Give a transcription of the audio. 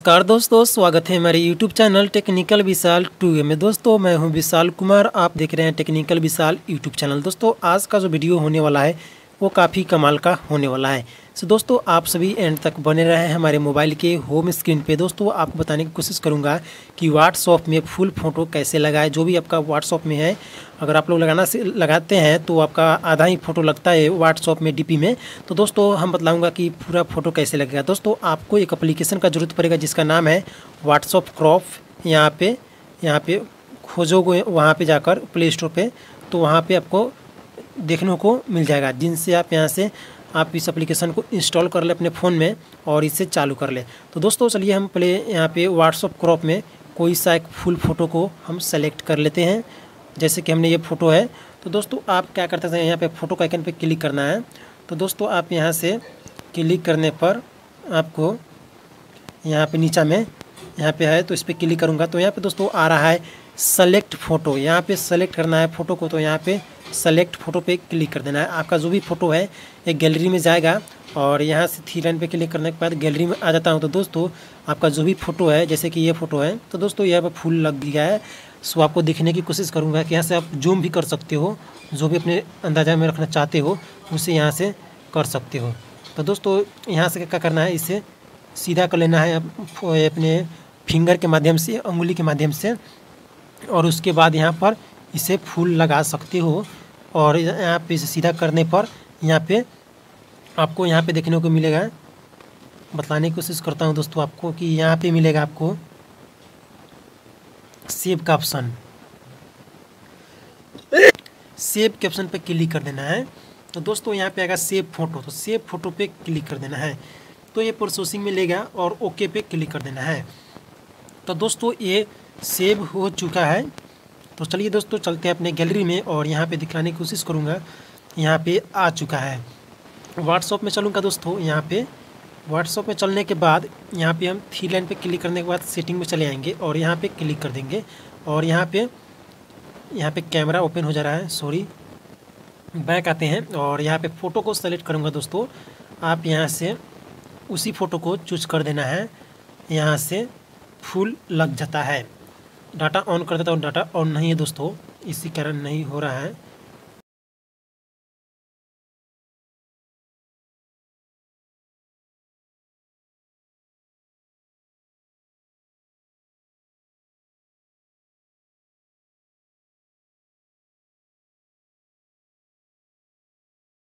नमस्कार दोस्तों, स्वागत है हमारे YouTube channel technical Vishal two में। दोस्तों, मैं हूँ विशाल कुमार, आप देख रहे हैं टेक्निकल विशाल YouTube चैनल। दोस्तों, आज का जो वीडियो होने वाला है, वो काफ़ी कमाल का होने वाला है। सो दोस्तों, आप सभी एंड तक बने रहे हैं हमारे मोबाइल के होम स्क्रीन पे। दोस्तों, आपको बताने की कोशिश करूँगा कि व्हाट्सअप में फुल फ़ोटो कैसे लगाए। जो भी आपका व्हाट्सअप में है, अगर आप लोग लगाना से, लगाते हैं तो आपका आधा ही फ़ोटो लगता है व्हाट्सअप में डीपी में। तो दोस्तों, हम बतलाऊँगा कि पूरा फ़ोटो कैसे लगेगा। दोस्तों, आपको एक अप्लीकेशन का ज़रूरत पड़ेगा, जिसका नाम है व्हाट्सअप क्रॉप यहाँ पर यहाँ पर खोजोगे, वहाँ पर जाकर प्ले स्टोर पर तो वहाँ पर आपको देखने को मिल जाएगा। जिनसे आप यहाँ से आप इस एप्लीकेशन को इंस्टॉल कर ले अपने फ़ोन में और इसे चालू कर ले। तो दोस्तों, चलिए हम पहले यहाँ पे व्हाट्सअप क्रॉप में कोई सा एक फुल फ़ोटो को हम सेलेक्ट कर लेते हैं, जैसे कि हमने ये फ़ोटो है। तो दोस्तों, आप क्या करते हैं, यहाँ पे फ़ोटो का आइकन पे क्लिक करना है। तो दोस्तों, आप यहाँ से क्लिक करने पर आपको यहाँ पे नीचा में यहाँ पे है तो इस पर क्लिक करूँगा। तो यहाँ पे दोस्तों आ रहा है सेलेक्ट फ़ोटो यहाँ पे सेलेक्ट करना है फ़ोटो को तो यहाँ पे सेलेक्ट फ़ोटो पे क्लिक कर देना है। आपका जो भी फ़ोटो है, एक गैलरी में जाएगा और यहाँ से थ्री लाइन पे क्लिक करने के बाद गैलरी में आ जाता हूँ। तो दोस्तों, आपका जो भी फ़ोटो है, जैसे कि ये फ़ोटो है तो दोस्तों यहाँ पर फूल लग गया है। सो आपको दिखने की कोशिश करूँगा कि यहाँ से आप जूम भी कर सकते हो, जो भी अपने अंदाज़ा में रखना चाहते हो, उसे यहाँ से कर सकते हो। तो दोस्तों, यहाँ से क्या करना है, इसे सीधा कर लेना है अपने फिंगर के माध्यम से उंगली के माध्यम से और उसके बाद यहाँ पर इसे फूल लगा सकते हो। और यहाँ पे सीधा करने पर यहाँ पे आपको यहाँ पे देखने को मिलेगा। बतलाने की कोशिश करता हूँ दोस्तों आपको कि यहाँ पे मिलेगा आपको सेव का ऑप्शन। सेव के ऑप्शन पे क्लिक कर देना है। तो दोस्तों यहाँ पे आएगा सेव फ़ोटो। तो सेव फ़ोटो पे क्लिक कर देना है। तो ये प्रोसेसिंग में लेगा और ओके पे क्लिक कर देना है। तो दोस्तों ये सेव हो चुका है। तो चलिए दोस्तों, चलते हैं अपने गैलरी में और यहाँ पे दिखाने की कोशिश करूँगा। यहाँ पे आ चुका है। व्हाट्सअप में चलूँगा दोस्तों, यहाँ पे। व्हाट्सअप में चलने के बाद यहाँ पे हम थ्री लाइन पे क्लिक करने के बाद सेटिंग में चले आएँगे और यहाँ पे क्लिक कर देंगे। और यहाँ पे यहाँ पे कैमरा ओपन हो जा रहा है सॉरी बैक आते हैं और यहाँ पे फ़ोटो को सेलेक्ट करूँगा दोस्तों। आप यहाँ से उसी फ़ोटो को चूज़ कर देना है। यहाँ से फुल लग जाता है। डाटा ऑन कर देता हूँ, डाटा ऑन नहीं है दोस्तों, इसी कारण नहीं हो रहा है।